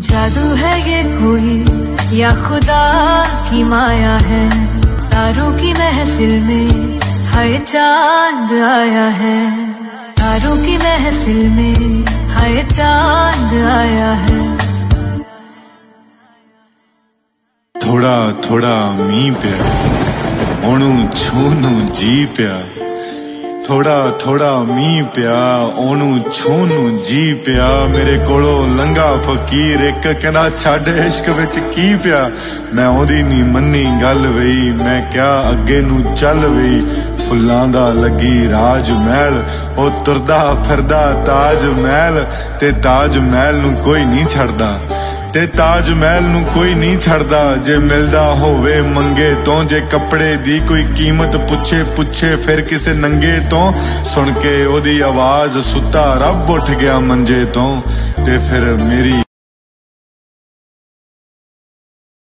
जादू है ये कोई या खुदा की माया है तारों की महफिल में हाय चांद आया है तारों की महफिल में हाय चांद आया है ਥੋੜਾ ਥੋੜਾ ਮੀਂਹ ਪਿਆ ਉਹਨੂੰ ਛੂਹ ਨੂੰ ਜੀ ਪਿਆ ਥੋੜਾ ਥੋੜਾ ਮੀਂਹ ਪਿਆ, ਉਹਨੂੰ ਛੂਹ ਨੂੰ ਜੀ ਪਿਆ। ਮੇਰੇ ਕੋਲੋਂ ਲੰਗਾ ਫਕੀਰ, ਇੱਕ ਕਹਿੰਦਾ, ਛੱਡ ਇਸ਼ਕ ਵਿੱਚ ਕੀ ਪਿਆ? ਮੈਂ ਉਹਦੀ ਨਹੀਂ ਮੰਨੀ ਗੱਲ ਵਈ ਮੈਂ ਕਿਹਾ, ਅੱਗੇ ਨੂੰ ਚੱਲ ਵਈ ਫੁੱਲਾਂ ਦਾ ਲੱਗੀ ਰਾਜ ਮਹਿਲ, ਉਹ ਤੁਰਦਾ ਫਿਰਦਾ ਤਾਜ ਮਹਿਲ, ਤੇ ਤਾਜ ਮਹਿਲ ਨੂੰ ਕੋਈ ਨਹੀਂ ਛੱਡਦਾ। ਤੇ ਤਾਜ ਮਹਿਲ ਨੂੰ ਕੋਈ ਨਹੀਂ ਛੱਡਦਾ। ਜੇ ਮਿਲਦਾ ਹੋਵੇ ਮੰਗੇ ਤੋਂ, ਜੇ ਕੱਪੜੇ ਦੀ ਕੋਈ ਕੀਮਤ ਪੁੱਛੇ ਪੁੱਛੇ ਫਿਰ ਕਿਸੇ ਨੰਗੇ ਤੋਂ। ਸੁਣ ਕੇ ਉਹਦੀ ਆਵਾਜ਼ ਸੁੱਤਾ, ਰੱਬ ਉੱਠ ਗਿਆ ਮੰਜੇ ਤੋਂ ਤੇ ਫਿਰ ਮੇਰੀ